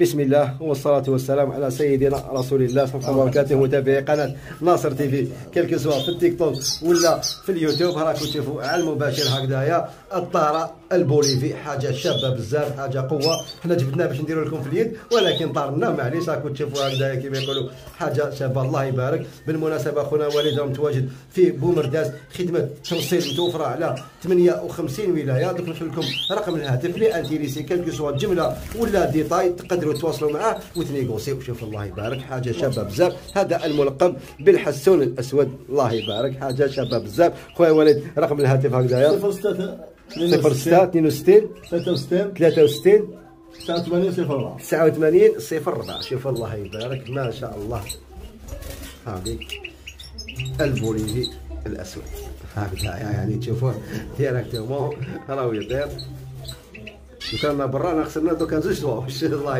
بسم الله والصلاة والسلام على سيدنا رسول الله صلى الله عليه وبركاته متابعي قناة ناصر TV. كلك سوا في التيك توك ولا في اليوتيوب راكم تشوفوا على المباشر هكذايا. الطارة البوليفي حاجة شابة بزاف حاجة قوة. حنا جبدناه باش نديرو لكم في اليد ولكن طارنا معليش راكم تشوفوا هكذايا كيما يقولوا. حاجة شابة الله يبارك. بالمناسبة خونا وليد راه متواجد في بومرداس خدمة توصيل متوفرة على 58 ولاية. دوك نخلي لكم رقم الهاتف لي intéressé كلكو سوا جملة ولا détail تقدروا تواصلوا معاه وت négocier و شوف الله يبارك حاجة شابة بزاف هذا الملقب بالحسون الأسود الله يبارك حاجة شابة بزاف خويا وليد رقم الهاتف هكذايا 06 صفر ستة 62 63 63 89 04 89 صفر 4 شوف الله يبارك ما شاء الله. هذه البوليفي الأسود. هكذا يعني تشوفوه ديريكتومون راهو يطير وكان برا انا خسرنا دوكا زوج دواوش الله